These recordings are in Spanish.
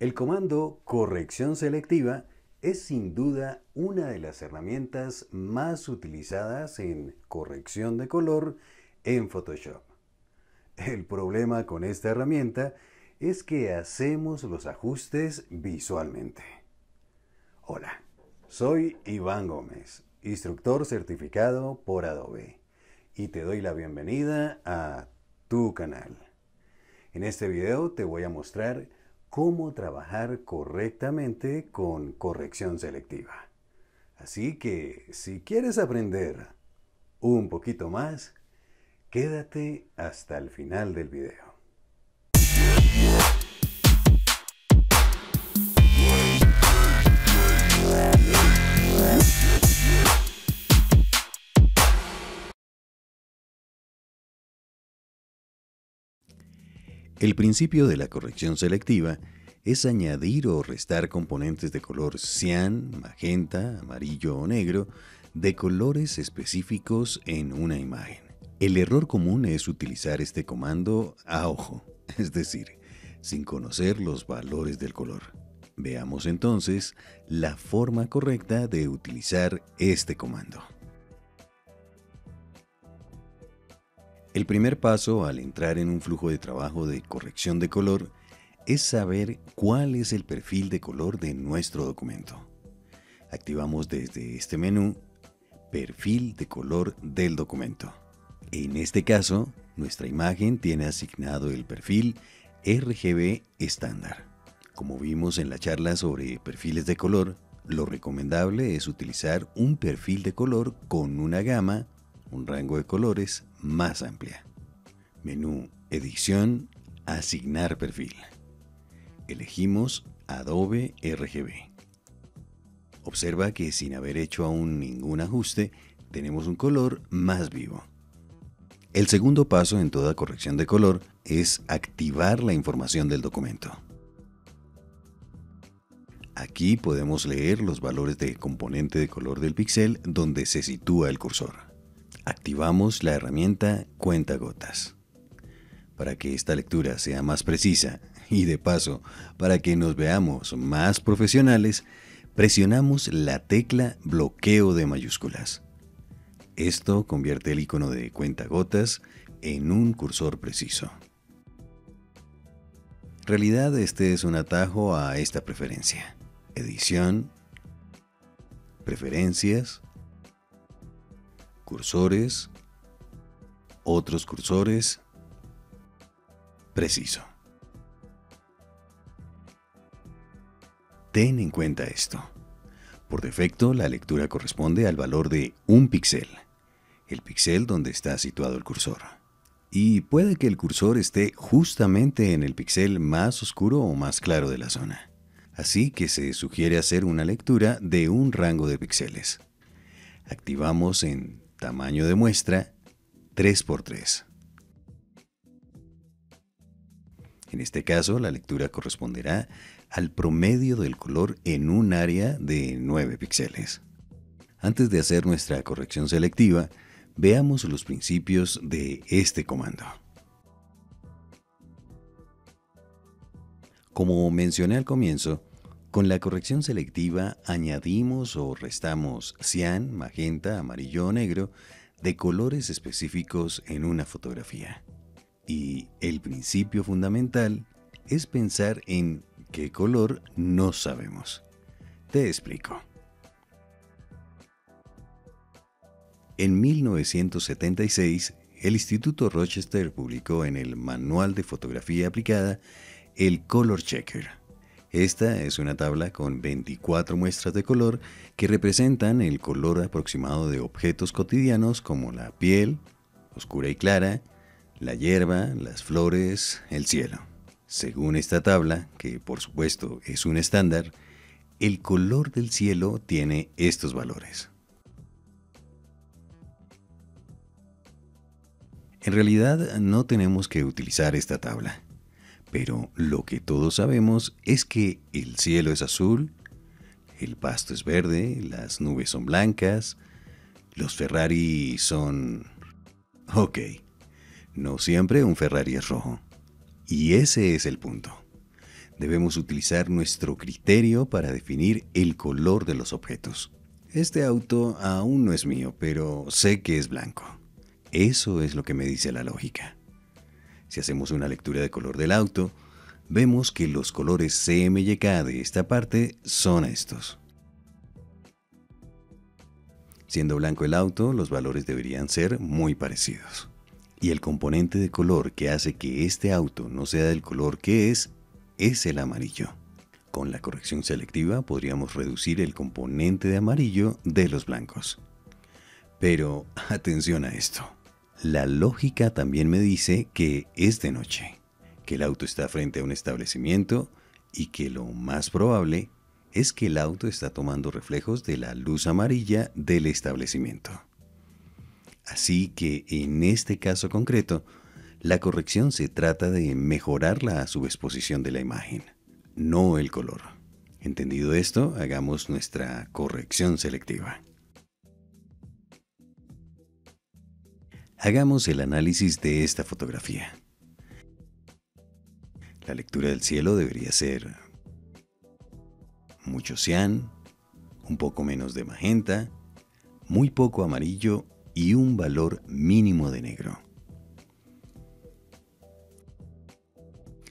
El comando corrección selectiva es sin duda una de las herramientas más utilizadas en corrección de color en Photoshop. El problema con esta herramienta es que hacemos los ajustes visualmente. Hola, soy Iván Gómez, instructor certificado por Adobe, y te doy la bienvenida a tu canal. En este video te voy a mostrar cómo trabajar correctamente con corrección selectiva. Así que si quieres aprender un poquito más, quédate hasta el final del video. El principio de la corrección selectiva es añadir o restar componentes de color cian, magenta, amarillo o negro de colores específicos en una imagen. El error común es utilizar este comando a ojo, es decir, sin conocer los valores del color. Veamos entonces la forma correcta de utilizar este comando. El primer paso al entrar en un flujo de trabajo de corrección de color es saber cuál es el perfil de color de nuestro documento. Activamos desde este menú Perfil de color del documento. En este caso, nuestra imagen tiene asignado el perfil RGB estándar. Como vimos en la charla sobre perfiles de color, lo recomendable es utilizar un perfil de color con una gama un rango de colores más amplia. Menú Edición, Asignar perfil. Elegimos Adobe RGB. Observa que sin haber hecho aún ningún ajuste, tenemos un color más vivo. El segundo paso en toda corrección de color es activar la información del documento. Aquí podemos leer los valores de componente de color del píxel donde se sitúa el cursor activamos la herramienta cuentagotas. Para que esta lectura sea más precisa y de paso para que nos veamos más profesionales, presionamos la tecla bloqueo de mayúsculas. Esto convierte el icono de cuentagotas en un cursor preciso. En realidad este es un atajo a esta preferencia. Edición, preferencias, cursores, otros cursores, preciso. Ten en cuenta esto. Por defecto, la lectura corresponde al valor de un píxel, el píxel donde está situado el cursor. Y puede que el cursor esté justamente en el píxel más oscuro o más claro de la zona. Así que se sugiere hacer una lectura de un rango de píxeles. Activamos en Tamaño de muestra 3x3. En este caso, la lectura corresponderá al promedio del color en un área de 9 píxeles. Antes de hacer nuestra corrección selectiva, veamos los principios de este comando. Como mencioné al comienzo, con la corrección selectiva añadimos o restamos cian, magenta, amarillo o negro de colores específicos en una fotografía. Y el principio fundamental es pensar en qué color no sabemos. Te explico. En 1976, el Instituto Rochester publicó en el Manual de Fotografía Aplicada el Color Checker esta es una tabla con 24 muestras de color que representan el color aproximado de objetos cotidianos como la piel, oscura y clara, la hierba, las flores, el cielo. Según esta tabla, que por supuesto es un estándar, el color del cielo tiene estos valores. En realidad no tenemos que utilizar esta tabla. Pero lo que todos sabemos es que el cielo es azul, el pasto es verde, las nubes son blancas, los Ferrari son... Ok, no siempre un Ferrari es rojo. Y ese es el punto. Debemos utilizar nuestro criterio para definir el color de los objetos. Este auto aún no es mío, pero sé que es blanco. Eso es lo que me dice la lógica. Si hacemos una lectura de color del auto, vemos que los colores CMYK de esta parte son estos. Siendo blanco el auto, los valores deberían ser muy parecidos. Y el componente de color que hace que este auto no sea del color que es, es el amarillo. Con la corrección selectiva podríamos reducir el componente de amarillo de los blancos. Pero atención a esto. La lógica también me dice que es de noche que el auto está frente a un establecimiento y que lo más probable es que el auto está tomando reflejos de la luz amarilla del establecimiento. Así que en este caso concreto, la corrección se trata de mejorar la subexposición de la imagen, no el color. Entendido esto, hagamos nuestra corrección selectiva. Hagamos el análisis de esta fotografía. La lectura del cielo debería ser mucho cian, un poco menos de magenta, muy poco amarillo y un valor mínimo de negro.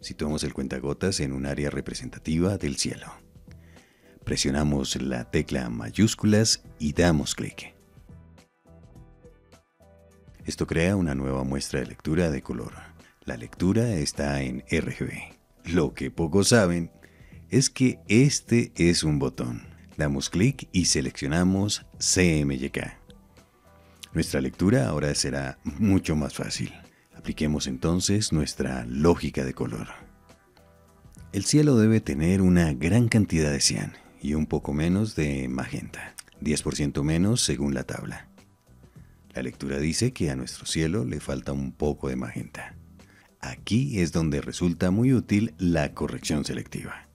Situamos el cuentagotas en un área representativa del cielo. Presionamos la tecla mayúsculas y damos clic. Esto crea una nueva muestra de lectura de color. La lectura está en RGB. Lo que pocos saben es que este es un botón. Damos clic y seleccionamos CMYK. Nuestra lectura ahora será mucho más fácil. Apliquemos entonces nuestra lógica de color. El cielo debe tener una gran cantidad de cian y un poco menos de magenta, 10% menos según la tabla. La lectura dice que a nuestro cielo le falta un poco de magenta. Aquí es donde resulta muy útil la corrección selectiva.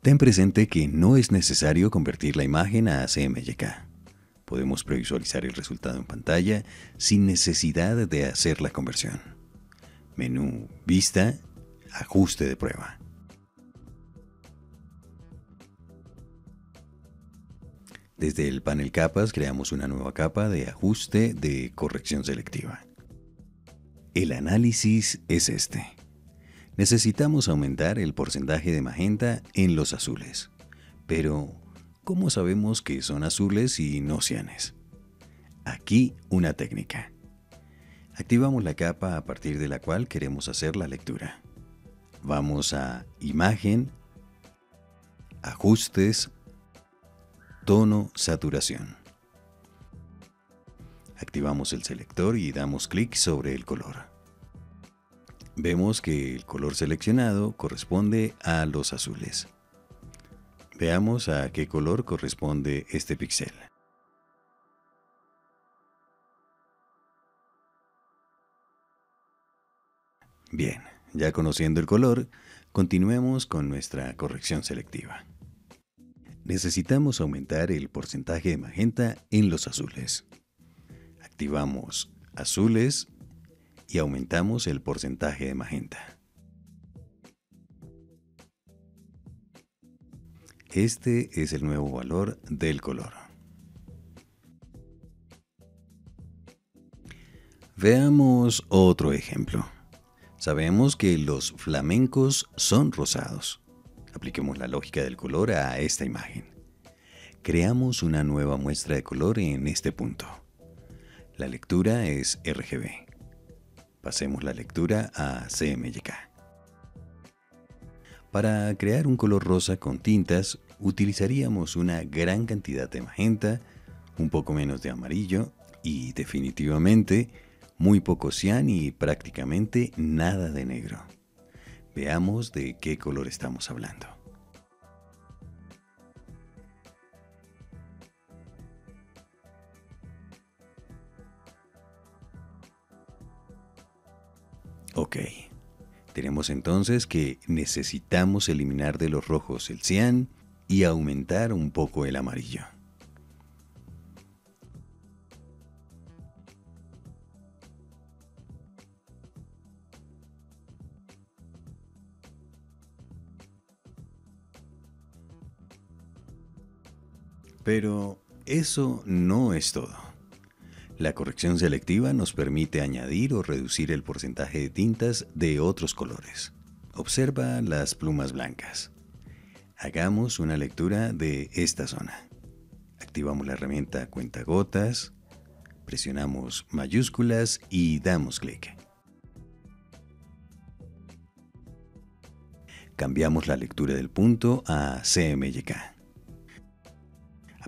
Ten presente que no es necesario convertir la imagen a CMYK. Podemos previsualizar el resultado en pantalla sin necesidad de hacer la conversión. Menú Vista, Ajuste de prueba. Desde el panel capas creamos una nueva capa de ajuste de corrección selectiva. El análisis es este. Necesitamos aumentar el porcentaje de magenta en los azules. Pero, ¿cómo sabemos que son azules y no cianes? Aquí una técnica. Activamos la capa a partir de la cual queremos hacer la lectura. Vamos a Imagen, Ajustes, Tono, Saturación. Activamos el selector y damos clic sobre el color. Vemos que el color seleccionado corresponde a los azules. Veamos a qué color corresponde este píxel. Bien, ya conociendo el color, continuemos con nuestra corrección selectiva. Necesitamos aumentar el porcentaje de magenta en los azules activamos azules y aumentamos el porcentaje de magenta. Este es el nuevo valor del color. Veamos otro ejemplo. Sabemos que los flamencos son rosados. Apliquemos la lógica del color a esta imagen. Creamos una nueva muestra de color en este punto. La lectura es RGB. Pasemos la lectura a CMYK. Para crear un color rosa con tintas, utilizaríamos una gran cantidad de magenta, un poco menos de amarillo y definitivamente muy poco cian y prácticamente nada de negro. Veamos de qué color estamos hablando. Ok. Tenemos entonces que necesitamos eliminar de los rojos el cian y aumentar un poco el amarillo. Pero eso no es todo. La corrección selectiva nos permite añadir o reducir el porcentaje de tintas de otros colores. Observa las plumas blancas. Hagamos una lectura de esta zona. Activamos la herramienta cuentagotas, presionamos mayúsculas y damos clic. Cambiamos la lectura del punto a CMYK.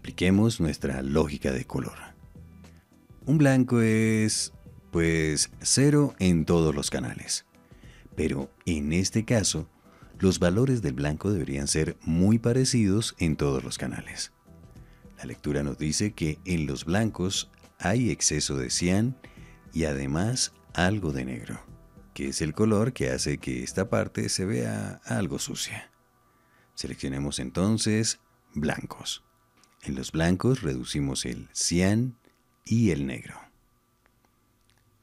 Apliquemos nuestra lógica de color. Un blanco es, pues, cero en todos los canales. Pero en este caso, los valores del blanco deberían ser muy parecidos en todos los canales. La lectura nos dice que en los blancos hay exceso de cian y además algo de negro, que es el color que hace que esta parte se vea algo sucia. Seleccionemos entonces blancos. En los blancos reducimos el cian y el negro.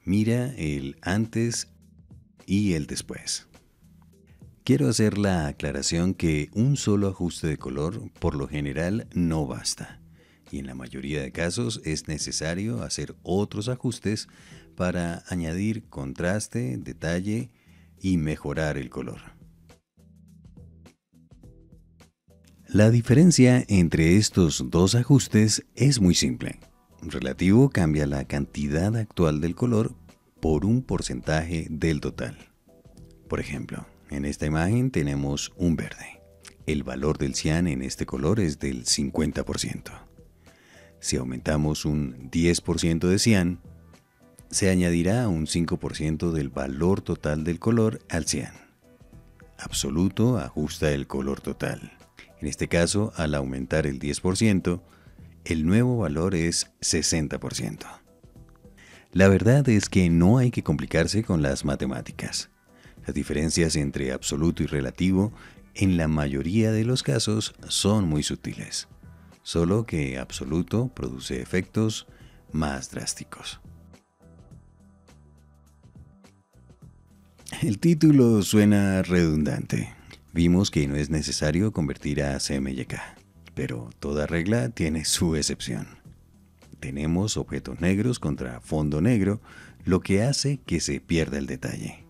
Mira el antes y el después. Quiero hacer la aclaración que un solo ajuste de color por lo general no basta y en la mayoría de casos es necesario hacer otros ajustes para añadir contraste, detalle y mejorar el color. La diferencia entre estos dos ajustes es muy simple. Relativo cambia la cantidad actual del color por un porcentaje del total. Por ejemplo, en esta imagen tenemos un verde. El valor del cian en este color es del 50%. Si aumentamos un 10% de cian, se añadirá un 5% del valor total del color al cian. Absoluto ajusta el color total. En este caso, al aumentar el 10%, el nuevo valor es 60%. La verdad es que no hay que complicarse con las matemáticas. Las diferencias entre absoluto y relativo en la mayoría de los casos son muy sutiles, solo que absoluto produce efectos más drásticos. El título suena redundante. Vimos que no es necesario convertir a CMYK, pero toda regla tiene su excepción. Tenemos objetos negros contra fondo negro, lo que hace que se pierda el detalle.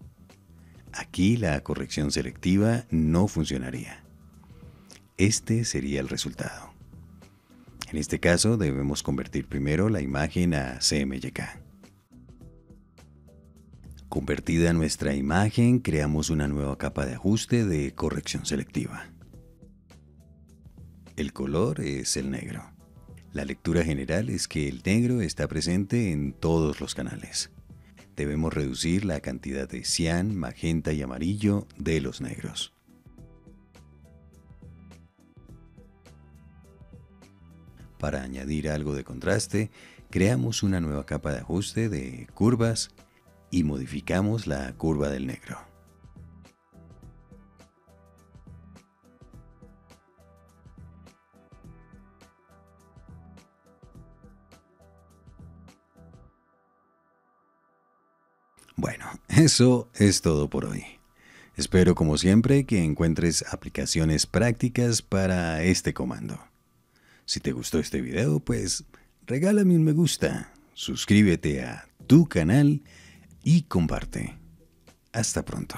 Aquí la corrección selectiva no funcionaría. Este sería el resultado. En este caso debemos convertir primero la imagen a CMYK. Convertida nuestra imagen, creamos una nueva capa de ajuste de corrección selectiva. El color es el negro. La lectura general es que el negro está presente en todos los canales debemos reducir la cantidad de cian, magenta y amarillo de los negros. Para añadir algo de contraste, creamos una nueva capa de ajuste de curvas y modificamos la curva del negro. Bueno, eso es todo por hoy. Espero como siempre que encuentres aplicaciones prácticas para este comando. Si te gustó este video, pues regálame un me gusta, suscríbete a tu canal y comparte. Hasta pronto.